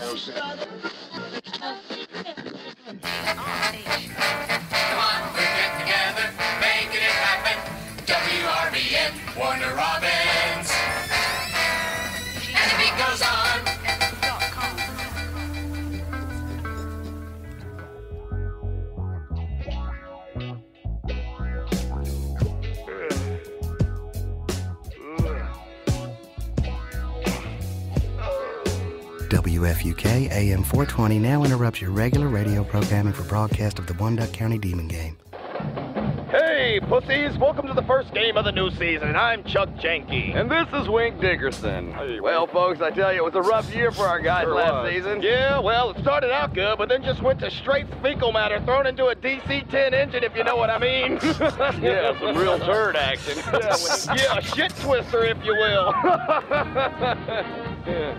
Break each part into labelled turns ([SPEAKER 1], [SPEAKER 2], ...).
[SPEAKER 1] Come
[SPEAKER 2] WFUK AM 420 now interrupts your regular radio programming for broadcast of the One Duck County Demon Game.
[SPEAKER 3] Hey, pussies! Welcome to the first game of the new season. I'm Chuck Jenke.
[SPEAKER 4] And this is Wink Dickerson. well, folks, I tell you, it was a rough year for our guys
[SPEAKER 3] Sure
[SPEAKER 4] last
[SPEAKER 3] was.
[SPEAKER 4] season.
[SPEAKER 3] Yeah, well, it started out good, but then just went to straight fecal matter thrown into a DC-10 engine, if you know what I mean.
[SPEAKER 4] Yeah, some real turd action.
[SPEAKER 3] yeah, when- yeah, a shit twister, if you will.
[SPEAKER 4] yeah,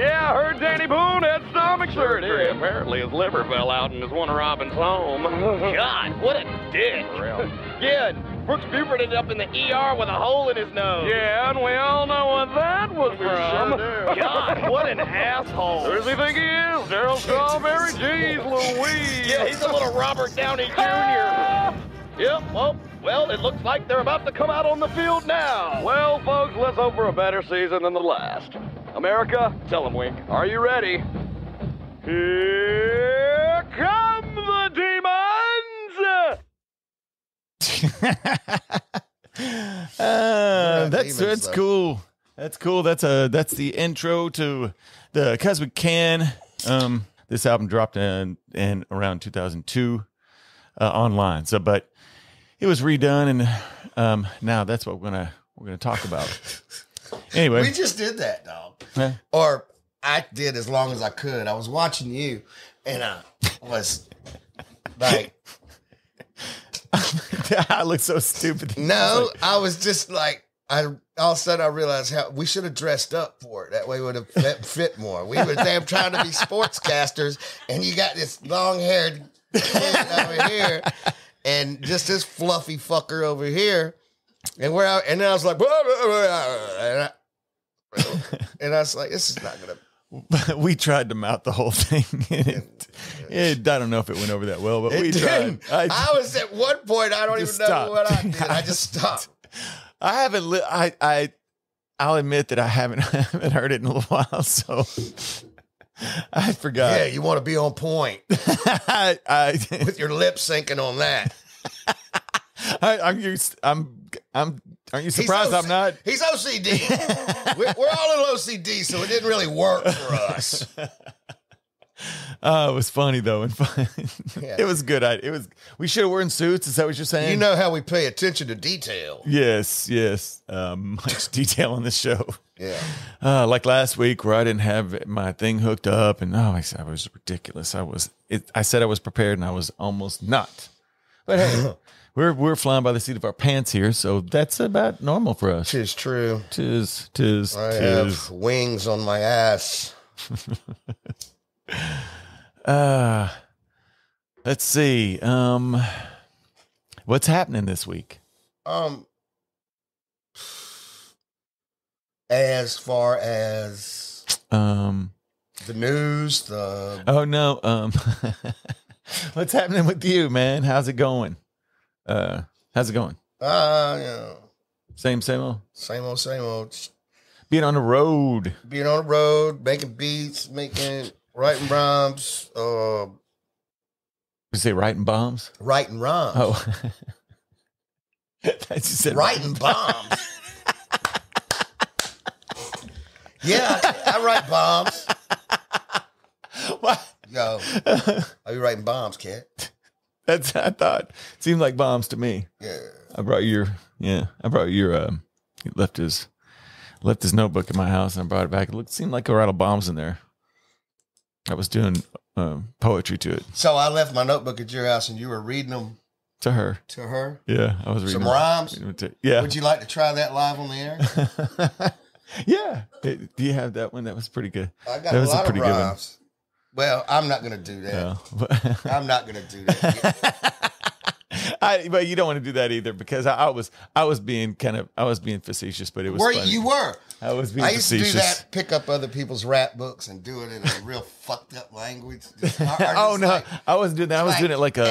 [SPEAKER 4] I heard Danny Boone had stomach
[SPEAKER 3] Sure
[SPEAKER 4] surgery. Apparently, his liver fell out in his Warner Robins home.
[SPEAKER 3] God, what a dick.
[SPEAKER 4] Real.
[SPEAKER 3] Yeah, Brooks Buford ended up in the ER with a hole in his nose.
[SPEAKER 4] Yeah, and we all know what that was
[SPEAKER 3] We
[SPEAKER 4] from.
[SPEAKER 3] sure. God, what an asshole.
[SPEAKER 4] Who does he think he is? Darryl Strawberry? Jeez Louise.
[SPEAKER 3] Yeah, he's a little Robert Downey Jr. Yep, well, well, it looks like they're about to come out on the field now.
[SPEAKER 4] Well, folks, let's hope for a better season than the last. America, tell him, Wink, are you ready? Here come the demons!
[SPEAKER 5] Uh, that's
[SPEAKER 6] demons,
[SPEAKER 5] that's cool. That's cool. That's a that's the intro to the Cuz We Can. Um, this album dropped in in around 2002 uh, online. So, but it was redone, and um, now that's what we're gonna we're gonna talk about. Anyway,
[SPEAKER 6] We just did that, dog.
[SPEAKER 5] Huh?
[SPEAKER 6] Or I did as long as I could. I was watching you, and I was like,
[SPEAKER 5] I look so stupid.
[SPEAKER 6] no, I was just like, I all of a sudden I realized how we should have dressed up for it. That way would have fit, fit more. We were damn trying to be sportscasters, and you got this long haired over here, and just this fluffy fucker over here, and we're out, and then I was like, blah, blah, blah, and I, and I was like, this is not gonna.
[SPEAKER 5] we tried to mount the whole thing. and it, it, I don't know if it went over that well, but
[SPEAKER 6] It
[SPEAKER 5] we
[SPEAKER 6] didn't.
[SPEAKER 5] tried.
[SPEAKER 6] I, was at one point. I don't even know
[SPEAKER 5] stopped.
[SPEAKER 6] what I did. I just stopped.
[SPEAKER 5] I haven't. Li- I I I'll admit that I haven't haven't heard it in a little while, so I forgot.
[SPEAKER 6] Yeah, you want to be on point
[SPEAKER 5] I, I,
[SPEAKER 6] with your lip syncing on that.
[SPEAKER 5] I I'm used. I'm I'm. Aren't you surprised I'm not?
[SPEAKER 6] He's OCD. we're, we're all in OCD, so it didn't really work for us.
[SPEAKER 5] Oh, it was funny though, and fun.
[SPEAKER 6] Yeah.
[SPEAKER 5] it was good. I, it was. We should have worn suits. Is that what you're saying?
[SPEAKER 6] You know how we pay attention to detail.
[SPEAKER 5] Yes, yes. Um, much detail on this show.
[SPEAKER 6] Yeah.
[SPEAKER 5] Uh, like last week where I didn't have my thing hooked up and oh, I, said I was ridiculous. I was, it, I said I was prepared and I was almost not. But hey, we're, we're flying by the seat of our pants here. So that's about normal for us.
[SPEAKER 6] Tis true.
[SPEAKER 5] Tis, tis,
[SPEAKER 6] I
[SPEAKER 5] tis.
[SPEAKER 6] have wings on my ass.
[SPEAKER 5] Uh, let's see. Um, what's happening this week?
[SPEAKER 6] Um, as far as
[SPEAKER 5] Um,
[SPEAKER 6] the news, the
[SPEAKER 5] oh no. Um, what's happening with you, man? How's it going? Uh, how's it going?
[SPEAKER 6] uh, you know,
[SPEAKER 5] Same, same old.
[SPEAKER 6] same old, same old.
[SPEAKER 5] Being on the road.
[SPEAKER 6] being on the road, making beats, making writing rhymes, uh,
[SPEAKER 5] You say writing bombs?
[SPEAKER 6] writing rhymes,
[SPEAKER 5] Oh, That you said
[SPEAKER 6] writing bombs. yeah, I, I write bombs.
[SPEAKER 5] What?
[SPEAKER 6] Yo, I be writing bombs, kid.
[SPEAKER 5] That's I thought. Seemed like bombs to me.
[SPEAKER 6] Yeah,
[SPEAKER 5] I brought your yeah. I brought your um. He left his left his notebook in my house and I brought it back. It looked seemed like a rattle bombs in there. I was doing um, poetry to it
[SPEAKER 6] so I left my notebook at your house, and you were reading them
[SPEAKER 5] to her.
[SPEAKER 6] to her.
[SPEAKER 5] Yeah, I was reading
[SPEAKER 6] Some
[SPEAKER 5] them-
[SPEAKER 6] rhymes.
[SPEAKER 5] reading to- yeah,
[SPEAKER 6] Would you like to try that live on the air?
[SPEAKER 5] yeah. It- do you have that one? That was pretty good.
[SPEAKER 6] I got
[SPEAKER 5] That
[SPEAKER 6] a
[SPEAKER 5] was a
[SPEAKER 6] lot of
[SPEAKER 5] pretty good one.
[SPEAKER 6] Well, I'm not going to do that.
[SPEAKER 5] Yeah.
[SPEAKER 6] I'm not going to do that.
[SPEAKER 5] I, but you don't want to do that either because I, I was I was being kind of I was being facetious, but it was
[SPEAKER 6] Where
[SPEAKER 5] funny.
[SPEAKER 6] you were.
[SPEAKER 5] I was being
[SPEAKER 6] I used to do that, pick up other people's rap books and do it in a real fucked up language. Just-
[SPEAKER 5] Oh no,
[SPEAKER 6] like-
[SPEAKER 5] I wasn't doing that. I was doing it like a.
[SPEAKER 6] you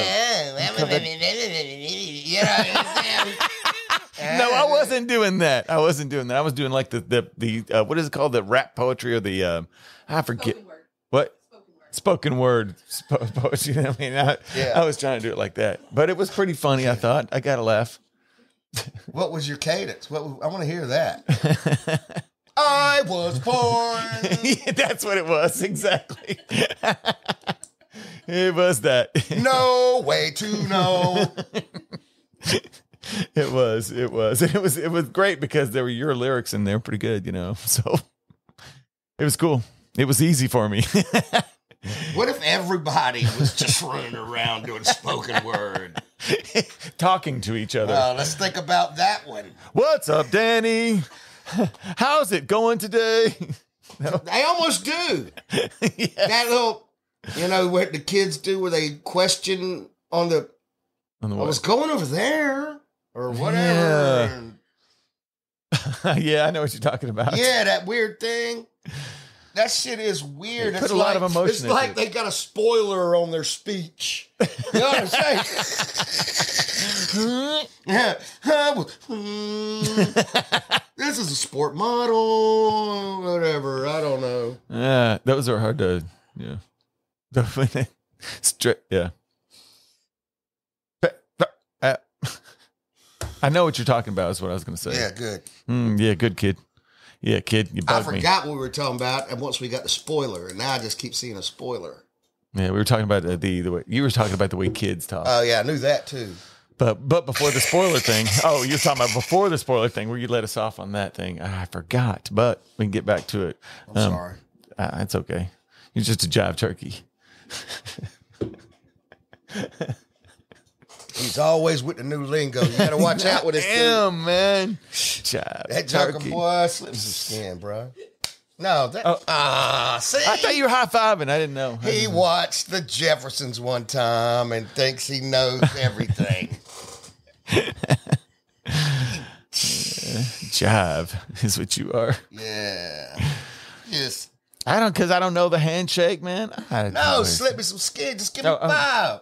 [SPEAKER 6] know,
[SPEAKER 5] No, I wasn't doing that. I wasn't doing that. I was doing like the the the uh, what is it called? The rap poetry or the um, I forget spoken word spo- poetry. I mean, I,
[SPEAKER 6] Yeah.
[SPEAKER 5] I was trying to do it like that, but it was pretty funny. I thought I got a laugh.
[SPEAKER 6] What was your cadence? What I want to hear that. I was born.
[SPEAKER 5] Yeah, That's what it was exactly. it was that.
[SPEAKER 6] No way to know.
[SPEAKER 5] It was. It was. And it was. It was great because there were your lyrics in they're pretty good. You know, so it was cool. It was easy for me.
[SPEAKER 6] What if everybody was just running around doing spoken word?
[SPEAKER 5] Talking to each other.
[SPEAKER 6] Well, let's think about that one.
[SPEAKER 5] What's up, Danny? How's it going today?
[SPEAKER 6] They almost do. That little, you know, what the kids do where they question on the,
[SPEAKER 5] On the
[SPEAKER 6] I was going over there or whatever.
[SPEAKER 5] Yeah. Yeah, I know what you're talking about.
[SPEAKER 6] yeah, that weird thing. That shit is weird.
[SPEAKER 5] They
[SPEAKER 6] It's
[SPEAKER 5] put a lot
[SPEAKER 6] like-
[SPEAKER 5] of emotion
[SPEAKER 6] It's like
[SPEAKER 5] it.
[SPEAKER 6] they got a spoiler on their speech. You know what I'm saying? yeah. Huh, well, this is a sport model, whatever. I don't know.
[SPEAKER 5] Yeah, those are hard to. Yeah. Definitely. Straight. Yeah. I know what you're talking about. Is what I was going to say.
[SPEAKER 6] Yeah, good.
[SPEAKER 5] Mm, yeah, good kid. Yeah, kid, you
[SPEAKER 6] I
[SPEAKER 5] bugged me.
[SPEAKER 6] forgot what we were talking about, and once we got the spoiler, and now I just keep seeing a spoiler.
[SPEAKER 5] Yeah, we were talking about the, the the way you were talking about the way kids talk.
[SPEAKER 6] Oh yeah, I knew that too.
[SPEAKER 5] But but before the spoiler thing, oh, you're talking about before the spoiler thing, where you let us off on that thing. I forgot, but we can get back to it.
[SPEAKER 6] I'm
[SPEAKER 5] Um,
[SPEAKER 6] sorry.
[SPEAKER 5] Uh, it's okay. You're just a jive turkey.
[SPEAKER 6] He's always with the new lingo. You gotta watch out with this dude.
[SPEAKER 5] Damn, man. Jive
[SPEAKER 6] That junker
[SPEAKER 5] turkey.
[SPEAKER 6] boy slips his skin, bro. No, that
[SPEAKER 5] Oh.
[SPEAKER 6] ah, see,
[SPEAKER 5] I thought you were high fiving. I didn't know.
[SPEAKER 6] he watched the Jeffersons one time and thinks he knows everything.
[SPEAKER 5] Jive is what you are.
[SPEAKER 6] yeah, just
[SPEAKER 5] I don't because I don't know the handshake, man. I
[SPEAKER 6] no, slip me some skin. Just give me
[SPEAKER 5] Oh, oh.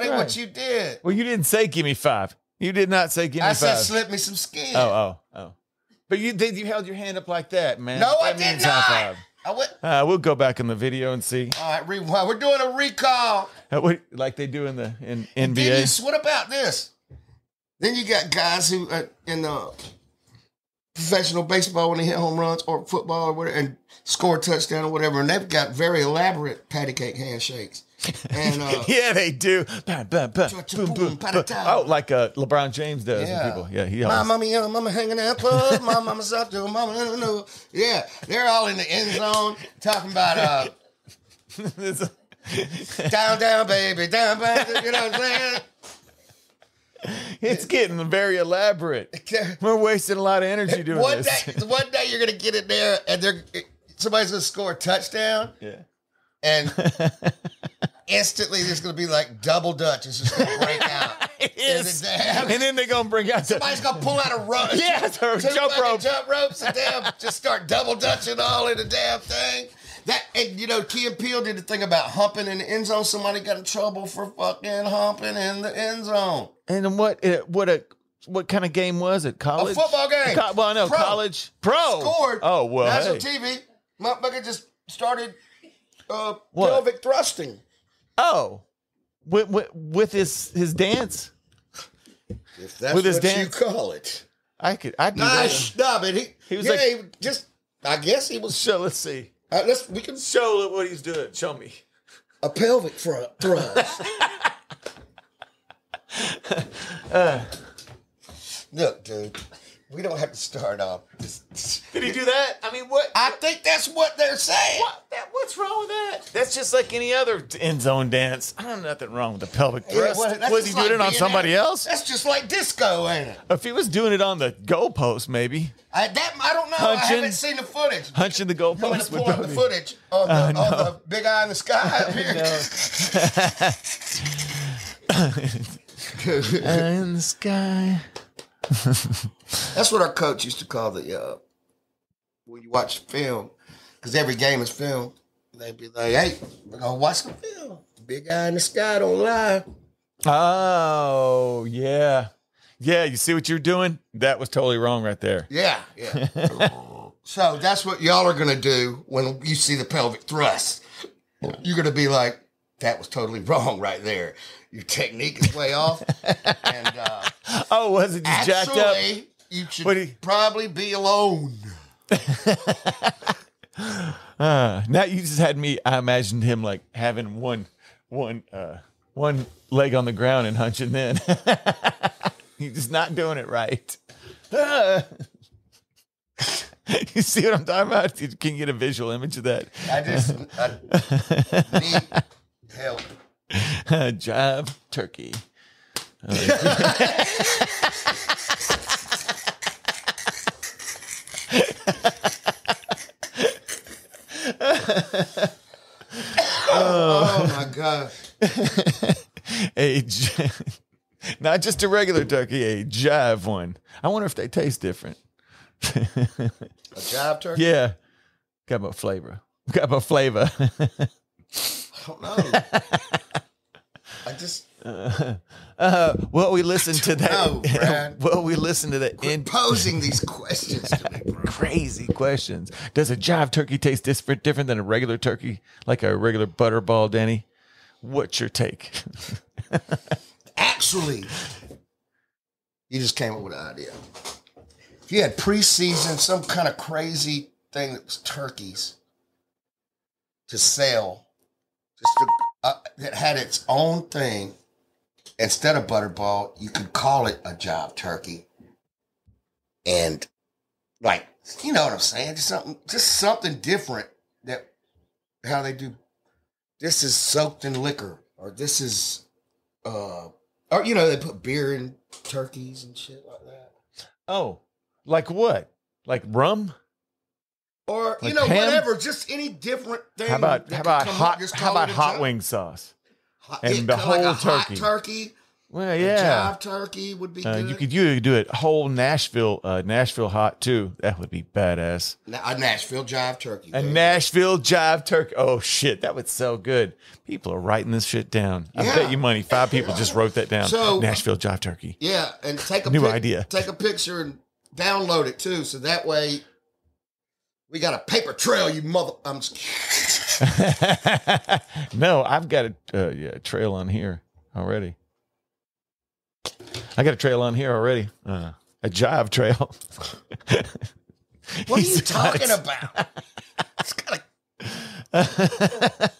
[SPEAKER 6] That ain't
[SPEAKER 5] Right.
[SPEAKER 6] what you did.
[SPEAKER 5] Well, you didn't say give me five. You did not say give me
[SPEAKER 6] I said
[SPEAKER 5] five.
[SPEAKER 6] slip me some skin.
[SPEAKER 5] oh, oh, oh. But you did. You held your hand up like that, man.
[SPEAKER 6] no, I
[SPEAKER 5] That
[SPEAKER 6] did not.
[SPEAKER 5] five.
[SPEAKER 6] I went.
[SPEAKER 5] Uh, we'll go back in the video and see
[SPEAKER 6] All right, rewind. We're doing a recall.
[SPEAKER 5] Uh, what- like they do in the in NBA.
[SPEAKER 6] you, what about this? Then you got guys who uh, in the professional baseball when they hit home runs or football or whatever and score a touchdown or whatever, and they've got very elaborate patty cake handshakes. And uh,
[SPEAKER 5] yeah, they do. Bam, bam,
[SPEAKER 6] Cha-cha,
[SPEAKER 5] boom,
[SPEAKER 6] boom,
[SPEAKER 5] boom. Oh, like uh, LeBron James does.
[SPEAKER 6] Yeah.
[SPEAKER 5] people. Yeah, he
[SPEAKER 6] my mama, young mama hanging out club, my mama's out there, mama, no, no. Yeah, they're all in the end zone talking about uh, down, down, baby, down, baby. You know what I'm saying?
[SPEAKER 5] It's getting very elaborate. We're wasting a lot of energy doing
[SPEAKER 6] one
[SPEAKER 5] this.
[SPEAKER 6] day, one day you're gonna get in there and they're somebody's gonna score a touchdown
[SPEAKER 5] yeah.
[SPEAKER 6] and instantly there's gonna be like double dutch. It's just gonna break out.
[SPEAKER 5] It
[SPEAKER 6] Is
[SPEAKER 5] is.
[SPEAKER 6] damn?
[SPEAKER 5] And then they're gonna bring out the,
[SPEAKER 6] Somebody's gonna pull out a rope.
[SPEAKER 5] Yeah, it's a
[SPEAKER 6] two
[SPEAKER 5] jump rope.
[SPEAKER 6] jump ropes, and damn, just start double dutching all in the damn thing. That and you know, Key and Peele did the thing about humping in the end zone. Somebody got in trouble for fucking humping in the end zone.
[SPEAKER 5] And what? uh, What a what kind of game was it? College
[SPEAKER 6] football game.
[SPEAKER 5] Co- well, no,
[SPEAKER 6] Pro.
[SPEAKER 5] college pro
[SPEAKER 6] Scored.
[SPEAKER 5] Oh well,
[SPEAKER 6] national
[SPEAKER 5] hey.
[SPEAKER 6] TV. My motherfucker just started uh,
[SPEAKER 5] What?
[SPEAKER 6] pelvic thrusting.
[SPEAKER 5] oh, with, with with his his dance.
[SPEAKER 6] If that's
[SPEAKER 5] With his
[SPEAKER 6] what
[SPEAKER 5] dance?
[SPEAKER 6] you call it.
[SPEAKER 5] I could. I do.
[SPEAKER 6] Nah, but he,
[SPEAKER 5] He was
[SPEAKER 6] yeah,
[SPEAKER 5] like-
[SPEAKER 6] he just. I guess he was.
[SPEAKER 5] So let's see.
[SPEAKER 6] Uh, let's we can
[SPEAKER 5] Show what he's doing. Show me.
[SPEAKER 6] a pelvic fr- thrust. Look, dude, we don't have to start off.
[SPEAKER 5] Did he do that? I mean, what?
[SPEAKER 6] I think that's what they're saying.
[SPEAKER 5] What? That, what's wrong with that? That's just like any other end zone dance. I don't know nothing wrong with the pelvic
[SPEAKER 6] Yeah,
[SPEAKER 5] thrust.
[SPEAKER 6] well,
[SPEAKER 5] was he doing
[SPEAKER 6] like
[SPEAKER 5] it on somebody
[SPEAKER 6] there.
[SPEAKER 5] else?
[SPEAKER 6] That's just like disco, ain't it?
[SPEAKER 5] If he was doing it on the goalpost, maybe
[SPEAKER 6] I, that I don't know. I haven't seen the footage.
[SPEAKER 5] hunching the
[SPEAKER 6] I'm gonna
[SPEAKER 5] goalpost
[SPEAKER 6] pull up the footage on the,
[SPEAKER 5] Uh,
[SPEAKER 6] on
[SPEAKER 5] no.
[SPEAKER 6] the big eye in the sky up here.
[SPEAKER 5] In the sky.
[SPEAKER 6] That's what our coach used to call the uh, when you watch film, because every game is filmed. They'd be like, "Hey, we're gonna watch the film. Big guy in the sky don't lie."
[SPEAKER 5] Oh, yeah. Yeah, you see what you're doing? That was totally wrong right there.
[SPEAKER 6] Yeah, yeah. so that's what y'all are gonna do when you see the pelvic thrust. You're gonna be like, "That was totally wrong right there. Your technique is way off." and uh,
[SPEAKER 5] Oh, was it just jacked up?
[SPEAKER 6] actually, you should
[SPEAKER 5] you-
[SPEAKER 6] probably be alone.
[SPEAKER 5] Uh, now you just had me. I imagined him like having one, one, uh, one leg on the ground and hunching. Then he's just not doing it right. You see what I'm talking about? Can you get a visual image of that?
[SPEAKER 6] I just I need help.
[SPEAKER 5] Jive turkey.
[SPEAKER 6] Oh my god.
[SPEAKER 5] a j- not just a regular turkey, a jive one. I wonder if they taste different.
[SPEAKER 6] A jive turkey?
[SPEAKER 5] Yeah, got my flavor. Got my flavor.
[SPEAKER 6] I don't know. I just
[SPEAKER 5] uh, well, we listened to that.
[SPEAKER 6] No, Brad.
[SPEAKER 5] well, we listened to that in
[SPEAKER 6] posing these questions to me, bro.
[SPEAKER 5] crazy questions. Does a jive turkey taste different different than a regular turkey, like a regular butterball, Danny? What's your take?
[SPEAKER 6] Actually, you just came up with an idea. If you had preseason, some kind of crazy thing that was turkeys to sell, just to, uh, that had its own thing, instead of butterball, you could call it a job turkey. And like, you know what I'm saying? Just something, just something different that how they do. This is soaked in liquor, or this is, uh, or you know, they put beer in turkeys and shit like that.
[SPEAKER 5] oh, like what? Like rum?
[SPEAKER 6] Or you know,
[SPEAKER 5] ham?
[SPEAKER 6] whatever, just any different thing.
[SPEAKER 5] How about how about
[SPEAKER 6] come up,
[SPEAKER 5] hot? How about hot wing sauce?
[SPEAKER 6] Hot-
[SPEAKER 5] and
[SPEAKER 6] yeah,
[SPEAKER 5] the
[SPEAKER 6] like
[SPEAKER 5] whole
[SPEAKER 6] a hot
[SPEAKER 5] turkey?
[SPEAKER 6] turkey.
[SPEAKER 5] Well,
[SPEAKER 6] a
[SPEAKER 5] yeah.
[SPEAKER 6] jive turkey would be
[SPEAKER 5] Uh,
[SPEAKER 6] good.
[SPEAKER 5] you could you could do it whole Nashville, uh, Nashville hot too. That would be badass.
[SPEAKER 6] A Nashville jive turkey.
[SPEAKER 5] A
[SPEAKER 6] baby.
[SPEAKER 5] Nashville jive turkey. Oh shit, that would so good. People are writing this shit down. I bet you money. Five people just wrote that down.
[SPEAKER 6] So-
[SPEAKER 5] Nashville jive turkey.
[SPEAKER 6] Yeah, and take a
[SPEAKER 5] New
[SPEAKER 6] pic-
[SPEAKER 5] idea.
[SPEAKER 6] Take a picture and download it too, so that way we got a paper trail. You mother. I'm just,
[SPEAKER 5] no, I've got a uh, yeah trail on here already. I got a trail on here already. Uh, a jive trail.
[SPEAKER 6] what are you talking about? It's gotta-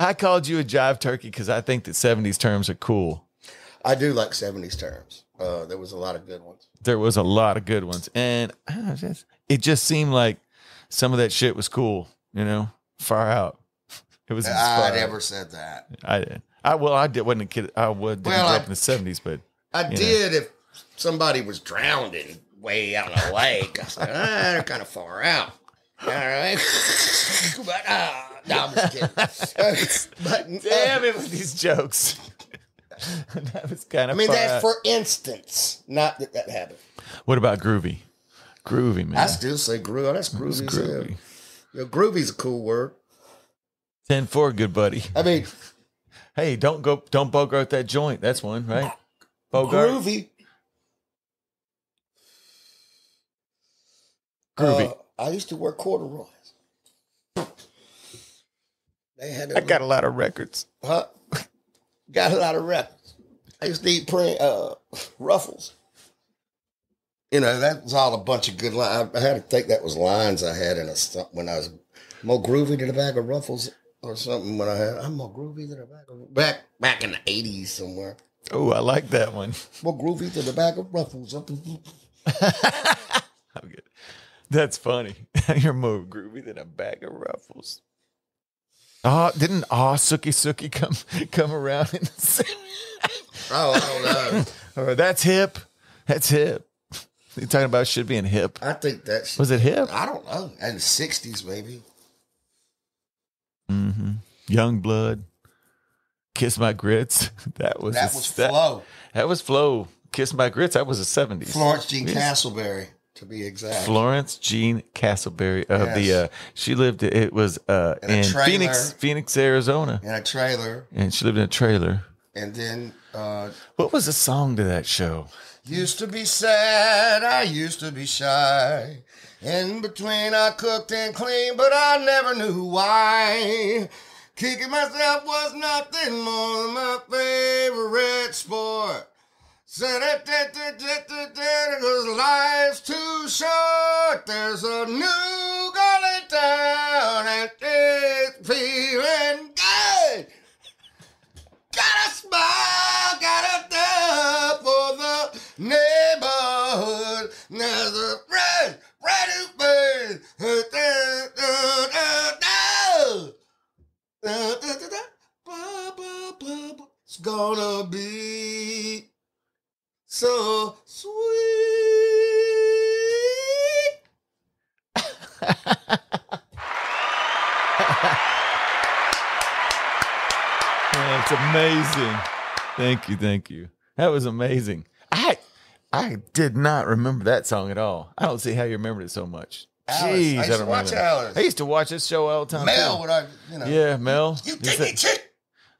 [SPEAKER 5] I called you a jive turkey because I think that 70s terms are cool.
[SPEAKER 6] I do like '70s terms. Uh, there was a lot of good ones.
[SPEAKER 5] There was a lot of good ones. And uh, just- it just seemed like some of that shit was cool, you know, far out. It was
[SPEAKER 6] I
[SPEAKER 5] far
[SPEAKER 6] never said that.
[SPEAKER 5] I. I, well, I did, wasn't a kid. I would, didn't
[SPEAKER 6] Well, I-
[SPEAKER 5] up in the 70s, but
[SPEAKER 6] I
[SPEAKER 5] know.
[SPEAKER 6] did if somebody was drowning way out in the lake. I was like, ah, they're kind of far out. All right. but, uh, no, I'm just kidding. but,
[SPEAKER 5] damn it with these jokes. that was kind of. I
[SPEAKER 6] mean,
[SPEAKER 5] that
[SPEAKER 6] for instance, not that that happened.
[SPEAKER 5] What about groovy? Groovy, man.
[SPEAKER 6] I still say groovy. That's
[SPEAKER 5] It's
[SPEAKER 6] groovy. hell.
[SPEAKER 5] groovy.
[SPEAKER 6] Yo, groovy's a cool word.
[SPEAKER 5] 10 4, good buddy.
[SPEAKER 6] I mean,
[SPEAKER 5] Hey, don't go, don't bogart that joint. That's one, right? Bogart.
[SPEAKER 6] groovy.
[SPEAKER 5] Groovy.
[SPEAKER 6] Uh, I used to wear corduroys. They had
[SPEAKER 5] I got a lot of records.
[SPEAKER 6] Huh? Got a lot of records. I used to eat print, uh, ruffles. You know, that was all a bunch of good lines. I had to think that was lines I had in a when I was more groovy than a bag of ruffles or something. When I had, I'm more groovy than a bag of back back in the '80s somewhere.
[SPEAKER 5] Oh, I like that one.
[SPEAKER 6] More groovy than a bag of ruffles.
[SPEAKER 5] I'm good. That's funny. You're more groovy than a bag of ruffles. Oh, didn't Ah Sookie Sookie come come around in the?
[SPEAKER 6] Oh, I don't know.
[SPEAKER 5] That's hip. That's hip. You talking about shit being hip?
[SPEAKER 6] I think that's.
[SPEAKER 5] Was it hip?
[SPEAKER 6] I don't know. In the '60s, maybe.
[SPEAKER 5] Mm-hmm. Young blood. Kiss My Grits. That was
[SPEAKER 6] That
[SPEAKER 5] a-
[SPEAKER 6] was
[SPEAKER 5] that,
[SPEAKER 6] Flo.
[SPEAKER 5] That was Flo. Kiss My Grits. That was the seventies.
[SPEAKER 6] Florence Jean
[SPEAKER 5] Yes.
[SPEAKER 6] Castleberry, to be exact.
[SPEAKER 5] Florence Jean Castleberry of the. Uh, she lived. It was uh,
[SPEAKER 6] In a
[SPEAKER 5] in
[SPEAKER 6] trailer.
[SPEAKER 5] Phoenix, Phoenix, Arizona,
[SPEAKER 6] in a trailer,
[SPEAKER 5] and she lived in a trailer.
[SPEAKER 6] and then uh,
[SPEAKER 5] What was the song to that show?
[SPEAKER 6] Used to be sad. I used to be shy. In between, I cooked and cleaned, but I never knew why. Kicking myself was nothing more than my favorite sport. Said it, it, it, it, cause life's too short. There's a new girl in town and it's feeling good. Got a smile, got a ba, ba, ba. It's gonna be so sweet.
[SPEAKER 5] That's amazing. Thank you, thank you. That was amazing. I I did not remember that song at all. I don't see how you remembered it so much.
[SPEAKER 6] Alice.
[SPEAKER 5] Jeez,
[SPEAKER 6] I used to
[SPEAKER 5] don't remember
[SPEAKER 6] watch
[SPEAKER 5] that.
[SPEAKER 6] Alice.
[SPEAKER 5] I used to watch this show all the time.
[SPEAKER 6] Mel,
[SPEAKER 5] too.
[SPEAKER 6] I, you know.
[SPEAKER 5] Yeah, Mel.
[SPEAKER 6] You take me, chick.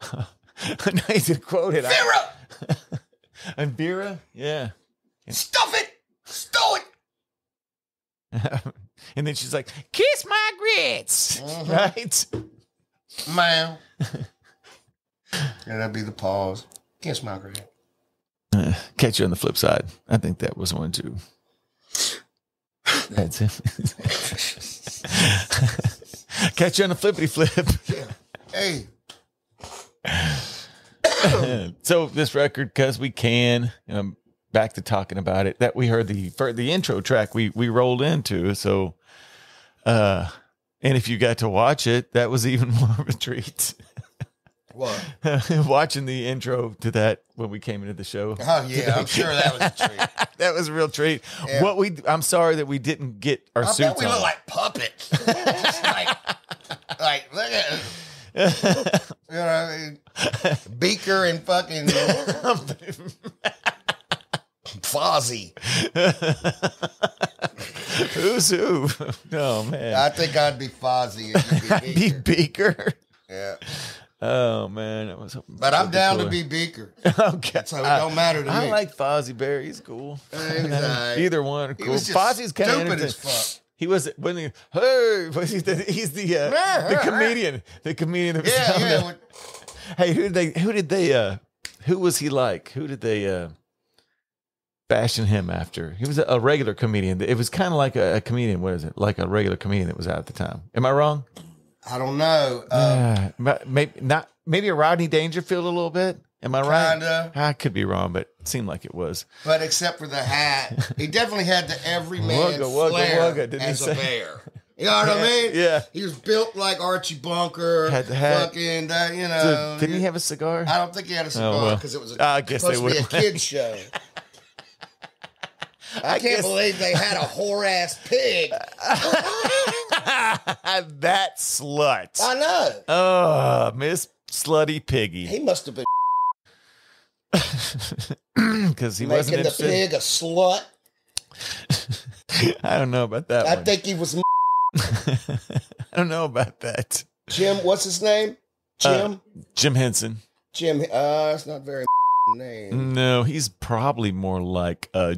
[SPEAKER 5] now he's quote it.
[SPEAKER 6] Vera,
[SPEAKER 5] And Vera, yeah.
[SPEAKER 6] stuff it, stow it.
[SPEAKER 5] and then she's like, "Kiss my grits,"
[SPEAKER 6] Mm-hmm.
[SPEAKER 5] right?
[SPEAKER 6] Man. yeah, that'd be the pause. Kiss my grade.
[SPEAKER 5] Catch you on the flip side. I think that was one too. That's it. catch you on the flippity flip.
[SPEAKER 6] Hey,
[SPEAKER 5] so this record, because we can, and I'm back to talking about it. That we heard the for the intro track we we rolled into. So, uh, and if you got to watch it, that was even more of a treat.
[SPEAKER 6] What?
[SPEAKER 5] Watching the intro to that when we came into the show.
[SPEAKER 6] Oh yeah, I'm sure that was a treat.
[SPEAKER 5] that was a real treat.
[SPEAKER 6] Yeah.
[SPEAKER 5] What we I'm sorry that we didn't get our
[SPEAKER 6] I
[SPEAKER 5] suits
[SPEAKER 6] we
[SPEAKER 5] on.
[SPEAKER 6] look like puppets. Like, like look at you know what I mean? Beaker and fucking Fozzie.
[SPEAKER 5] Who's who? Oh man.
[SPEAKER 6] I think I'd be Fozzie. And you'd be
[SPEAKER 5] be
[SPEAKER 6] Beaker.
[SPEAKER 5] Beaker.
[SPEAKER 6] Yeah,
[SPEAKER 5] Oh man, I was
[SPEAKER 6] but I'm down to be Beaker.
[SPEAKER 5] okay.
[SPEAKER 6] So it I, don't matter to
[SPEAKER 5] I
[SPEAKER 6] me.
[SPEAKER 5] I like Fozzie Bear. He's cool.
[SPEAKER 6] He was alright.
[SPEAKER 5] Either one cool. Fozzie's kind of
[SPEAKER 6] stupid as fuck.
[SPEAKER 5] He was when he hey was he the, he's the uh, the comedian the comedian that was
[SPEAKER 6] Yeah, yeah.
[SPEAKER 5] Hey, who did they? Who did they? uh Who was he like? Who did they? uh Bashing him after he was a, a regular comedian. It was kind of like a, a comedian. What is it? Like a regular comedian that was out at the time. Am I wrong?
[SPEAKER 6] I don't know. Uh,
[SPEAKER 5] Uh, maybe not. Maybe a Rodney Dangerfield a little bit. Am I right?
[SPEAKER 6] Kinda.
[SPEAKER 5] I could be wrong, but it seemed like it was.
[SPEAKER 6] but except for the hat, he definitely had the everyman
[SPEAKER 5] Wugga, wugga,
[SPEAKER 6] flair
[SPEAKER 5] wugga, didn't he
[SPEAKER 6] as
[SPEAKER 5] say?
[SPEAKER 6] a bear. You know what I mean?
[SPEAKER 5] Yeah.
[SPEAKER 6] He was built like Archie Bunker.
[SPEAKER 5] Had the hat.
[SPEAKER 6] Fucking, that, you know.
[SPEAKER 5] didn't he have a cigar?
[SPEAKER 6] I don't think he had a cigar
[SPEAKER 5] Oh, well.
[SPEAKER 6] because it was a,
[SPEAKER 5] I guess
[SPEAKER 6] supposed to be a kid's show. I can't
[SPEAKER 5] guess-
[SPEAKER 6] believe they had a whore ass pig.
[SPEAKER 5] that slut.
[SPEAKER 6] I know.
[SPEAKER 5] Oh, Miss Slutty Piggy.
[SPEAKER 6] He must have been
[SPEAKER 5] Because he wasn't
[SPEAKER 6] making the
[SPEAKER 5] interested.
[SPEAKER 6] pig a slut.
[SPEAKER 5] I don't know about that
[SPEAKER 6] I
[SPEAKER 5] one.
[SPEAKER 6] think he was
[SPEAKER 5] I don't know about that.
[SPEAKER 6] Jim. What's his name? Jim.
[SPEAKER 5] Jim Henson.
[SPEAKER 6] Jim. Uh, it's not very name.
[SPEAKER 5] No, he's probably more like uh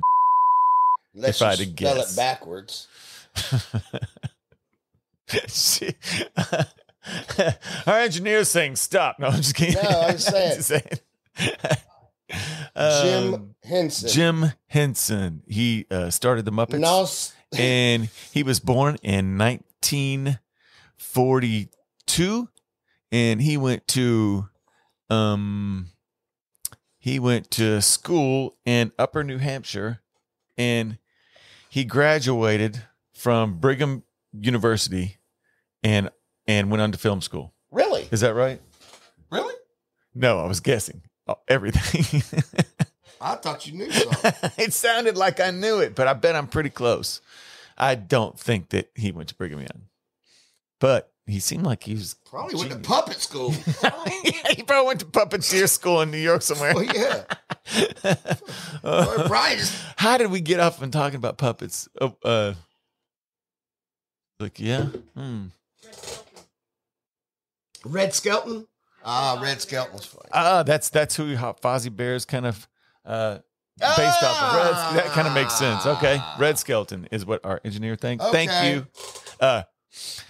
[SPEAKER 6] Unless
[SPEAKER 5] if
[SPEAKER 6] you
[SPEAKER 5] I had to
[SPEAKER 6] spell
[SPEAKER 5] guess.
[SPEAKER 6] it backwards.
[SPEAKER 5] She- Our engineer's saying stop. No, I'm just kidding.
[SPEAKER 6] No, I'm saying-
[SPEAKER 5] Just saying.
[SPEAKER 6] Jim
[SPEAKER 5] Um,
[SPEAKER 6] Henson.
[SPEAKER 5] Jim Henson. He uh, started the Muppets.
[SPEAKER 6] No, s-
[SPEAKER 5] and he was born in 1942 and he went to um he went to school in upper new hampshire and he graduated from brigham university and and went on to film school
[SPEAKER 6] really,
[SPEAKER 5] is that right
[SPEAKER 6] really.
[SPEAKER 5] no i was guessing oh, everything
[SPEAKER 6] I thought you knew something.
[SPEAKER 5] it sounded like I knew it, but I bet I'm pretty close. I don't think that he went to Brigham Young, but he seemed like he was
[SPEAKER 6] Probably went to puppet school.
[SPEAKER 5] yeah, he probably went to puppeteer school in New York somewhere.
[SPEAKER 6] well, yeah. Brian just
[SPEAKER 5] How did we get off on talking about puppets? Oh, uh, like yeah, hmm.
[SPEAKER 6] Red Skelton. Ah, Red Skelton funny.
[SPEAKER 5] ah, that's that's who Ho- Fozzie Bear's kind of uh based off of. Red, that kind of makes sense. Okay, Red Skeleton is what our engineer thinks. Thank you. Uh,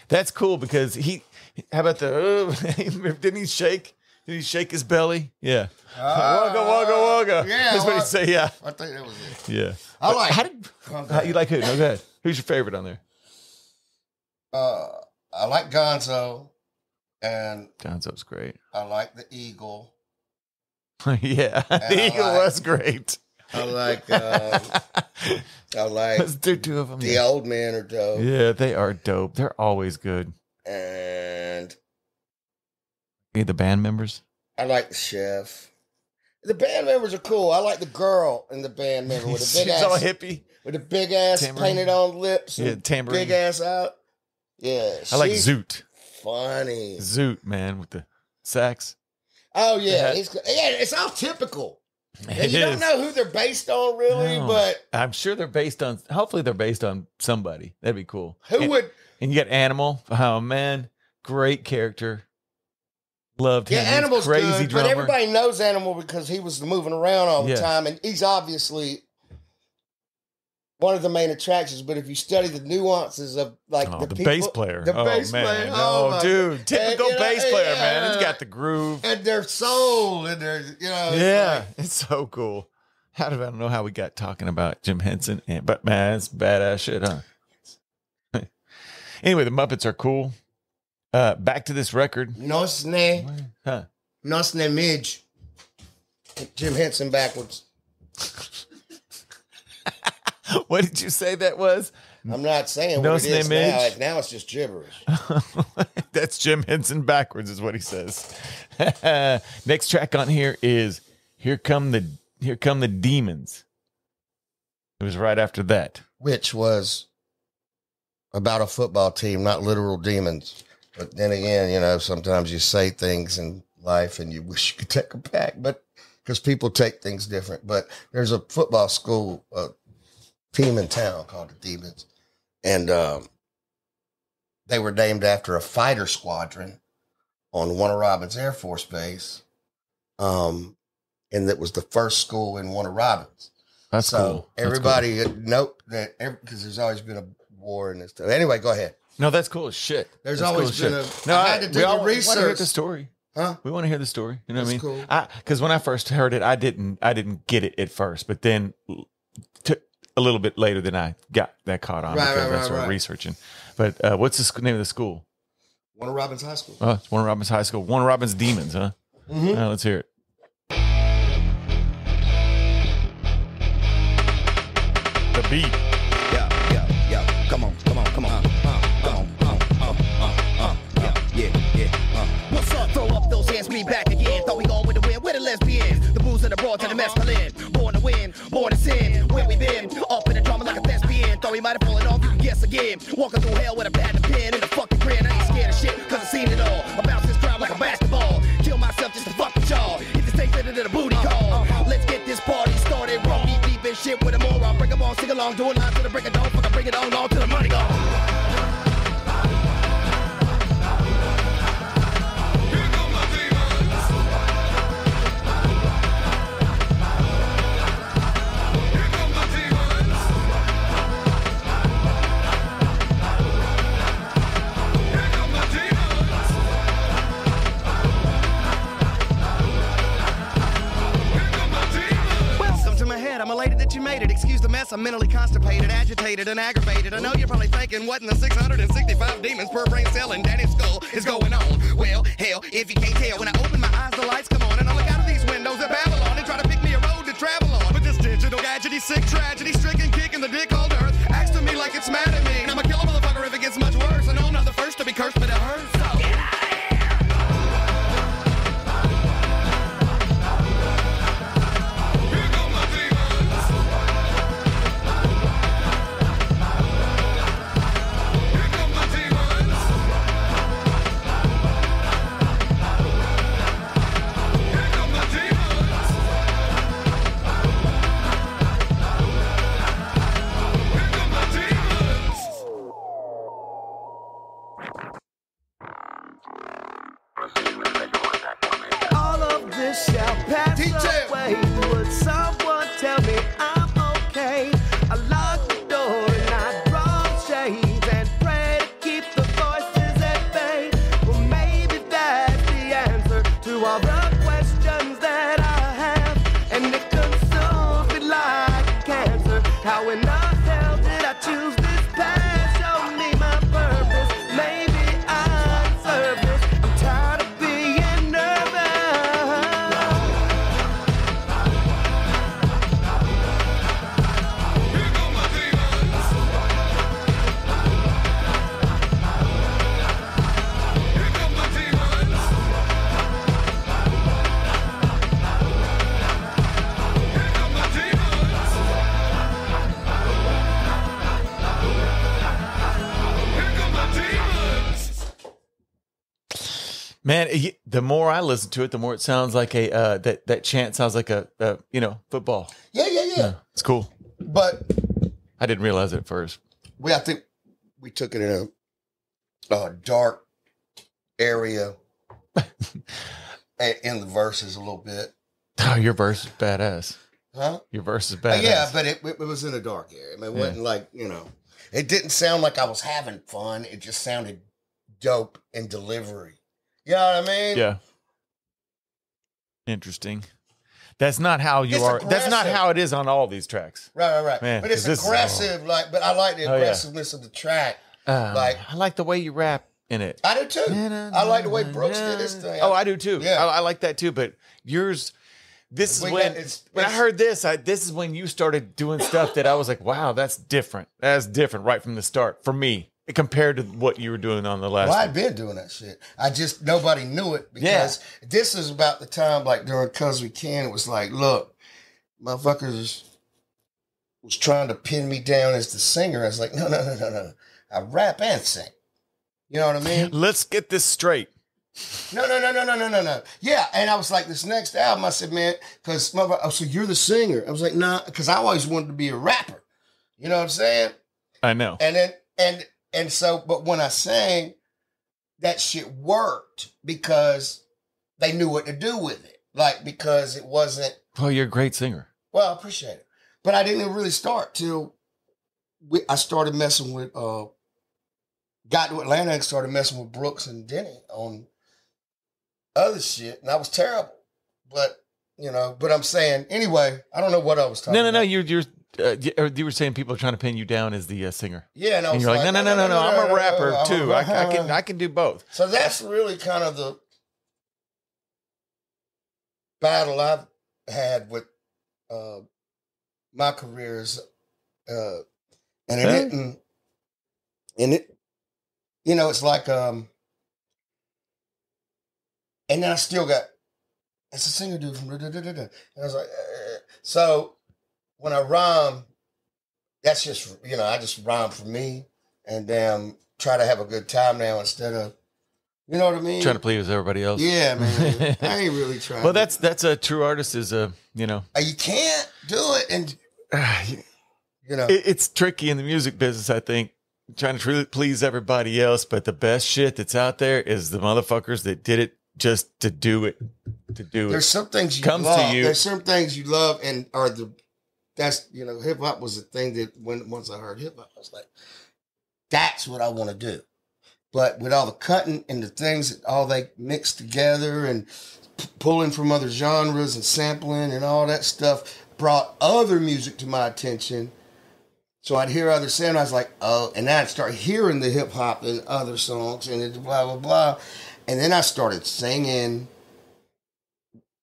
[SPEAKER 5] that's cool because he. How about the? Uh, didn't he shake? Did he shake his belly? Yeah. wagga wagga wagga.
[SPEAKER 6] yeah,
[SPEAKER 5] That's what he say. Yeah.
[SPEAKER 6] I think that was it.
[SPEAKER 5] Yeah.
[SPEAKER 6] I like-
[SPEAKER 5] How did? How, you like who? No, go ahead. Who's your favorite on there?
[SPEAKER 6] Uh, I like Gonzo, and
[SPEAKER 5] Gonzo's great.
[SPEAKER 6] I like the Eagle.
[SPEAKER 5] yeah,
[SPEAKER 6] I
[SPEAKER 5] the eagle
[SPEAKER 6] like-
[SPEAKER 5] was great.
[SPEAKER 6] I like. Um, I like
[SPEAKER 5] Let's do two of them.
[SPEAKER 6] the old men are dope,
[SPEAKER 5] yeah, they are dope. They're always good.
[SPEAKER 6] and
[SPEAKER 5] the band members.
[SPEAKER 6] I like the chef. The band members are cool. I like the girl in the band member with a big
[SPEAKER 5] She's all hippie.
[SPEAKER 6] with a big ass
[SPEAKER 5] Tambourine.
[SPEAKER 6] painted on lips.
[SPEAKER 5] Yeah, tambourine.
[SPEAKER 6] Big ass out. Yeah,
[SPEAKER 5] I like Zoot.
[SPEAKER 6] Funny.
[SPEAKER 5] Zoot, man, with the sax.
[SPEAKER 6] Oh yeah,
[SPEAKER 5] yeah.
[SPEAKER 6] It's all typical.
[SPEAKER 5] It
[SPEAKER 6] you don't know who they're based on really,
[SPEAKER 5] No.
[SPEAKER 6] but
[SPEAKER 5] I'm sure they're based on. Hopefully, they're based on somebody. That'd be cool.
[SPEAKER 6] who
[SPEAKER 5] and,
[SPEAKER 6] would?
[SPEAKER 5] And you got Animal. Oh man, great character. Loved
[SPEAKER 6] Yeah,
[SPEAKER 5] him. He's
[SPEAKER 6] Animal's
[SPEAKER 5] crazy
[SPEAKER 6] good,
[SPEAKER 5] drummer.
[SPEAKER 6] but everybody knows Animal because he was moving around all the
[SPEAKER 5] Yeah.
[SPEAKER 6] time, and he's obviously one of the main attractions. But if you study the nuances of like
[SPEAKER 5] Oh,
[SPEAKER 6] the,
[SPEAKER 5] the,
[SPEAKER 6] people,
[SPEAKER 5] bass player.
[SPEAKER 6] the
[SPEAKER 5] oh
[SPEAKER 6] bass
[SPEAKER 5] man,
[SPEAKER 6] player,
[SPEAKER 5] oh,
[SPEAKER 6] my-
[SPEAKER 5] dude, typical
[SPEAKER 6] know,
[SPEAKER 5] bass player, man. He's
[SPEAKER 6] yeah.
[SPEAKER 5] got the groove.
[SPEAKER 6] and their soul and their you know, it's
[SPEAKER 5] yeah,
[SPEAKER 6] like-
[SPEAKER 5] it's so cool. How did I don't know how we got talking about Jim Henson? And, but man, it's badass shit, huh? anyway, the Muppets are cool. Uh, back to this record.
[SPEAKER 6] Nosne,
[SPEAKER 5] Huh.
[SPEAKER 6] Nosne Midge. Jim Henson backwards.
[SPEAKER 5] What did you say that was?
[SPEAKER 6] I'm not saying what
[SPEAKER 5] Nosne
[SPEAKER 6] it is now. Like, now it's just gibberish.
[SPEAKER 5] That's Jim Henson backwards, is what he says. Next track on here is "Here Come the Here Come the Demons." It was right after that.
[SPEAKER 6] which was about a football team, not literal demons. But then again, you know, sometimes you say things in life and you wish you could take them back, but because people take things different. But there's a football school uh, team in town called the Demons, and um, they were named after a fighter squadron on Warner Robins Air Force Base, um, and that was the first school in Warner Robins
[SPEAKER 5] That's
[SPEAKER 6] so
[SPEAKER 5] cool. That's
[SPEAKER 6] everybody note that because there's always been a war in this stuff. Anyway, go ahead.
[SPEAKER 5] No, that's cool as shit.
[SPEAKER 6] There's
[SPEAKER 5] That's
[SPEAKER 6] always
[SPEAKER 5] cool
[SPEAKER 6] been
[SPEAKER 5] shit.
[SPEAKER 6] a-
[SPEAKER 5] No,
[SPEAKER 6] I
[SPEAKER 5] I,
[SPEAKER 6] had to do
[SPEAKER 5] we
[SPEAKER 6] the
[SPEAKER 5] all want to hear the story.
[SPEAKER 6] Huh?
[SPEAKER 5] We want to hear the story. You know what I mean?
[SPEAKER 6] Cool.
[SPEAKER 5] I because when I first heard it, I didn't I didn't get it at first, but then a little bit later than I got that caught on
[SPEAKER 6] Right,
[SPEAKER 5] because
[SPEAKER 6] right,
[SPEAKER 5] I
[SPEAKER 6] right,
[SPEAKER 5] started
[SPEAKER 6] right.
[SPEAKER 5] researching. But uh, what's the name of the school?
[SPEAKER 6] Warner Robins High School.
[SPEAKER 5] Oh, it's Warner Robins High School. Warner Robins Demons, huh?
[SPEAKER 6] Mhm.
[SPEAKER 5] Uh, let's hear it. The beat.
[SPEAKER 7] Yeah, yeah, yeah. Come on, come on, come on. Come on, yeah, yeah, yeah. What's up? Throw up those hands, we back again. Thought we going with the win, where the lesbians, the booze and the broad to the mescaline. Born to win, born to sin. We might have fallen off, guess again. Walking through hell with a pad and pen and a fucking grin. I ain't scared of shit, cause I seen it all. I bounce this crowd like a basketball. Kill myself just to fuck with y'all. If this takes it to the booty call. Let's get this party started. Roll deep, deep in shit with a moron. Bring 'em on, sing along, do it live to the break of dawn. Fucking bring it on, on it. Excuse the mess. I'm mentally constipated, agitated, and aggravated. I know you're probably thinking, what in the 665 demons per brain cell in Danny's skull is going on? Well, hell, if you can't tell, when I open my eyes, the lights come on, and I look out of these windows at Babylon and try to pick me a road to travel on. But this digital gadgety, sick tragedy, stricken, kicking the dick called Earth, acts to me like it's mad at me.
[SPEAKER 8] How in the
[SPEAKER 5] the more I listen to it, the more it sounds like a uh, that that chant sounds like a, a you know football.
[SPEAKER 6] Yeah, yeah, yeah. yeah.
[SPEAKER 5] It's cool.
[SPEAKER 6] But
[SPEAKER 5] I didn't realize it at first.
[SPEAKER 6] we, I think we took it in a, a dark area a- in the verses a little bit.
[SPEAKER 5] Oh, your verse is badass.
[SPEAKER 6] Huh?
[SPEAKER 5] Your verse is
[SPEAKER 6] Uh,
[SPEAKER 5] badass.
[SPEAKER 6] yeah, but it, it was in a dark area. I mean, it wasn't like, you know, it didn't sound like I was having fun. It just sounded dope in delivery. You know what I mean?
[SPEAKER 5] yeah. Interesting. That's not how you
[SPEAKER 6] It's
[SPEAKER 5] are. That's not
[SPEAKER 6] aggressive.
[SPEAKER 5] how it is on all these tracks.
[SPEAKER 6] Right, right, right.
[SPEAKER 5] Man,
[SPEAKER 6] but it's
[SPEAKER 5] 'cause this is-
[SPEAKER 6] aggressive, like, but I like the
[SPEAKER 5] Oh, yeah.
[SPEAKER 6] aggressiveness of the track.
[SPEAKER 5] Um,
[SPEAKER 6] Like-
[SPEAKER 5] I like the way you rap in it.
[SPEAKER 6] I do too. I like the way Brooks did his thing.
[SPEAKER 5] Oh, I do too.
[SPEAKER 6] Yeah.
[SPEAKER 5] I, I like that too. But yours, this is
[SPEAKER 6] We
[SPEAKER 5] when
[SPEAKER 6] got- it's-
[SPEAKER 5] when I
[SPEAKER 6] it's-
[SPEAKER 5] heard this. I this is when you started doing stuff that I was like, wow, that's different. That's different right from the start for me compared to what you were doing on the last.
[SPEAKER 6] Well. I'd been doing that shit. I just nobody knew it because this is about the time like during Cuz We Can, it was like, look, motherfuckers was trying to pin me down as the singer. I was like, no, no, no, no, no. I rap and sing. You know what I mean?
[SPEAKER 5] Let's get this straight.
[SPEAKER 6] No, no, no, no, no, no, no, no. Yeah, and I was like, this next album, I said, man, because motherfucker, oh, so you're the singer. I was like, nah, because I always wanted to be a rapper. You know what I'm saying?
[SPEAKER 5] I know.
[SPEAKER 6] And then and and so, but when I sang, that shit worked because they knew what to do with it. Like because it wasn't.
[SPEAKER 5] Well, you're a great singer.
[SPEAKER 6] Well, I appreciate it, but I didn't really start till we, I started messing with. uh Got to Atlanta and started messing with Brooks and Denny on other shit, and I was terrible. But you know, but I'm saying anyway. I don't know what I was talking.
[SPEAKER 5] No, no, no. You're you're. Uh, you, you were saying people are trying to pin you down as the uh, singer,
[SPEAKER 6] Yeah, and I
[SPEAKER 5] and you're like, no, no, no, no, no. I'm a rapper too. I, I can I can do both.
[SPEAKER 6] So that's really kind of the battle I've had with uh, my careers, uh, and it didn't. And it, you know, it's like, um, and then I still got. It's a singer dude from. da- da- da- da- da. And I was like, eh. so when I rhyme, that's just you know I just rhyme for me, and um, try to have a good time now instead of, you know what I mean?
[SPEAKER 5] Trying to please everybody else.
[SPEAKER 6] Yeah, man. I ain't really trying.
[SPEAKER 5] Well, that's that's a true artist. Is a you know,
[SPEAKER 6] Uh, you can't do it, and you know,
[SPEAKER 5] it's tricky in the music business. I think trying to truly please everybody else, but the best shit that's out there is the motherfuckers that did it just to do it, to do
[SPEAKER 6] there's
[SPEAKER 5] it.
[SPEAKER 6] There's some things you
[SPEAKER 5] Comes to
[SPEAKER 6] love.
[SPEAKER 5] you.
[SPEAKER 6] There's some things you love, and are the that's you know, hip hop was the thing that when once I heard hip hop, I was like, that's what I want to do. But with all the cutting and the things that all they mix together and p- pulling from other genres and sampling and all that stuff brought other music to my attention. So I'd hear other sound. I was like, oh, and then I'd start hearing the hip hop and other songs and blah blah blah, and then I started singing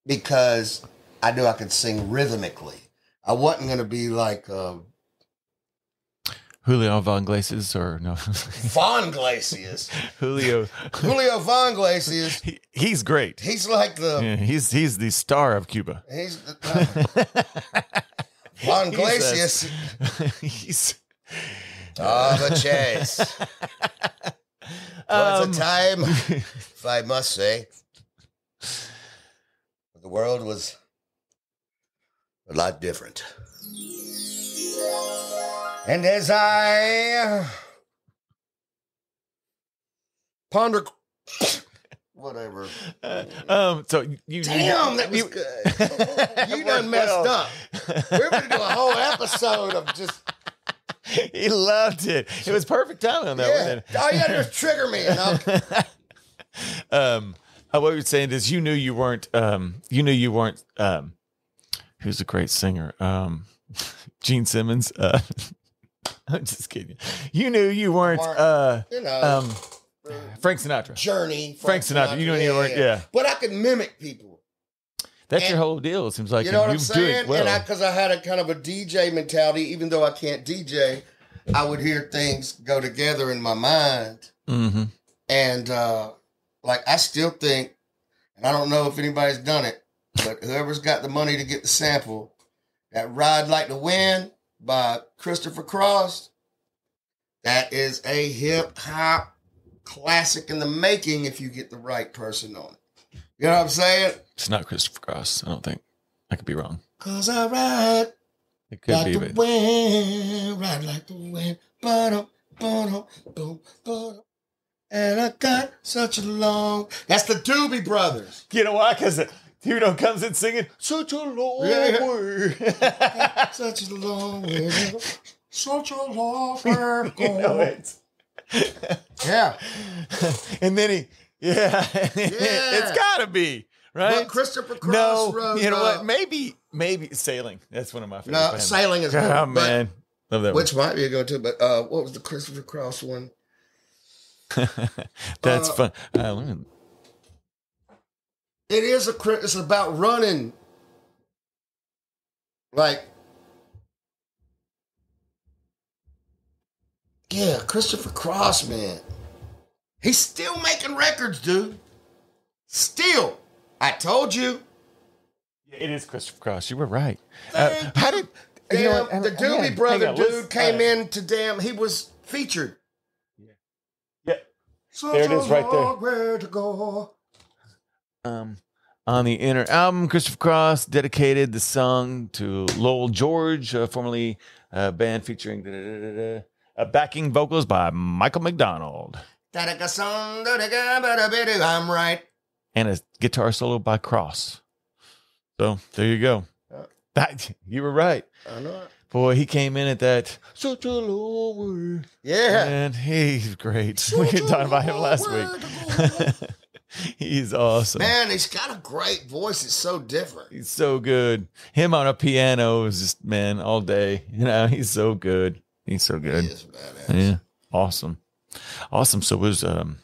[SPEAKER 6] because I knew I could sing rhythmically. I wasn't gonna be like uh,
[SPEAKER 5] Julio Von Glaces or no,
[SPEAKER 6] Von Glacius,
[SPEAKER 5] Julio.
[SPEAKER 6] Julio Von Glacius.
[SPEAKER 5] He, he's great.
[SPEAKER 6] He's like the
[SPEAKER 5] Yeah, he's he's the star of Cuba.
[SPEAKER 6] he's the, Von Glacius.
[SPEAKER 5] he's
[SPEAKER 6] Ah, the chase. Was
[SPEAKER 5] Um,
[SPEAKER 6] a time, if I must say, the world was a lot different. And as I ponder whatever.
[SPEAKER 5] um, so you
[SPEAKER 6] Damn, that was
[SPEAKER 5] you-
[SPEAKER 6] good. You done messed
[SPEAKER 5] Well.
[SPEAKER 6] up. We're gonna do a whole episode of just
[SPEAKER 5] he loved it. It was perfect timing on that
[SPEAKER 6] yeah.
[SPEAKER 5] one.
[SPEAKER 6] All you gotta do trigger me,
[SPEAKER 5] um uh, what you're saying is you knew you weren't um you knew you weren't um who's a great singer um gene simmons uh i'm just kidding you knew you weren't
[SPEAKER 6] Mark,
[SPEAKER 5] uh
[SPEAKER 6] you know,
[SPEAKER 5] um frank sinatra
[SPEAKER 6] journey.
[SPEAKER 5] Frank Sinatra, you know you weren't- yeah.
[SPEAKER 6] But I can mimic people.
[SPEAKER 5] that's your whole deal it seems like
[SPEAKER 6] you know what I'm
[SPEAKER 5] you do it
[SPEAKER 6] saying?
[SPEAKER 5] well
[SPEAKER 6] And I, because I had a kind of a DJ mentality, even though I can't DJ, I would hear things go together in my mind.
[SPEAKER 5] mm-hmm.
[SPEAKER 6] And uh, like I still think, and I don't know if anybody's done it, but whoever's got the money to get the sample, that "Ride Like the Wind" by Christopher Cross, that is a hip hop classic in the making if you get the right person on it. You know what I'm saying?
[SPEAKER 5] it's not christopher cross i don't think i could be wrong
[SPEAKER 6] Cause I ride
[SPEAKER 5] it could
[SPEAKER 6] like
[SPEAKER 5] be
[SPEAKER 6] the
[SPEAKER 5] but
[SPEAKER 6] wind, ride like the wind, ba-dum, ba-dum, boom, ba-dum. And I got such a long. That's the Doobie Brothers.
[SPEAKER 5] you know why because Tito comes in singing such a long
[SPEAKER 6] Yeah, yeah.
[SPEAKER 5] way
[SPEAKER 6] Such a long way. Such a long way.
[SPEAKER 5] you know it
[SPEAKER 6] Yeah.
[SPEAKER 5] and then he, yeah, it's gotta be right.
[SPEAKER 6] But Christopher Cross
[SPEAKER 5] no,
[SPEAKER 6] wrote.
[SPEAKER 5] you know
[SPEAKER 6] uh,
[SPEAKER 5] what? Maybe, maybe sailing. That's one of my favorite.
[SPEAKER 6] No,
[SPEAKER 5] bands.
[SPEAKER 6] sailing is good.
[SPEAKER 5] Oh
[SPEAKER 6] but-
[SPEAKER 5] man, love that
[SPEAKER 6] Which might be a go-to, but uh, what was the Christopher Cross one?
[SPEAKER 5] one. That's
[SPEAKER 6] uh,
[SPEAKER 5] fun. Uh,
[SPEAKER 6] It is a. It's about running. Like. Yeah, Christopher Cross, man. He's still making records, dude. Still. I told you.
[SPEAKER 5] it is Christopher Cross. You were right. Uh, how did?
[SPEAKER 6] Damn,
[SPEAKER 5] you know what?
[SPEAKER 6] the Doobie
[SPEAKER 5] on,
[SPEAKER 6] Brother
[SPEAKER 5] on,
[SPEAKER 6] dude came
[SPEAKER 5] uh,
[SPEAKER 6] in to damn. He was featured.
[SPEAKER 5] Yeah.
[SPEAKER 6] Such
[SPEAKER 5] There it is right there.
[SPEAKER 6] long way to go.
[SPEAKER 5] Um, on the inner album, Christopher Cross dedicated the song to Lowell George, uh, formerly a band featuring uh, backing vocals by Michael McDonald
[SPEAKER 6] I'm right.
[SPEAKER 5] and a guitar solo by Cross. So there you go. That you were right.
[SPEAKER 6] I know.
[SPEAKER 5] Boy, he came in at that such a low word.
[SPEAKER 6] Yeah.
[SPEAKER 5] And he's great. we were talking about him last week. he's awesome.
[SPEAKER 6] Man, he's got a great voice. It's so different.
[SPEAKER 5] He's so good. Him on a piano is just man all day. You know, he's so good. He's so good.
[SPEAKER 6] He is badass.
[SPEAKER 5] Yeah. Awesome. Awesome. So it was um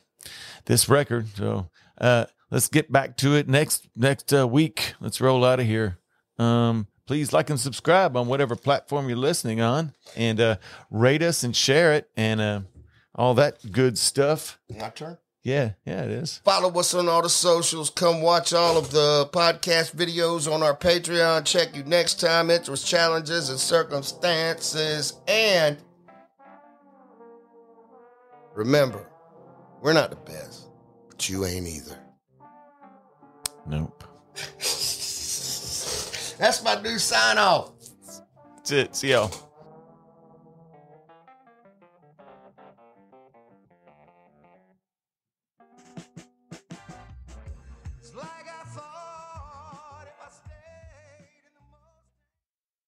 [SPEAKER 5] this record. So uh let's get back to it next next uh, week. Let's roll out of here. Um please like and subscribe on whatever platform you're listening on and uh rate us and share it and uh all that good stuff.
[SPEAKER 6] My turn.
[SPEAKER 5] Yeah, yeah, it is.
[SPEAKER 6] Follow us on all the socials. Come watch all of the podcast videos on our Patreon. Check you next time. Interest, challenges, and circumstances. And remember, we're not the best, but you ain't either.
[SPEAKER 5] Nope.
[SPEAKER 6] That's my new sign off.
[SPEAKER 5] That's it. See y'all.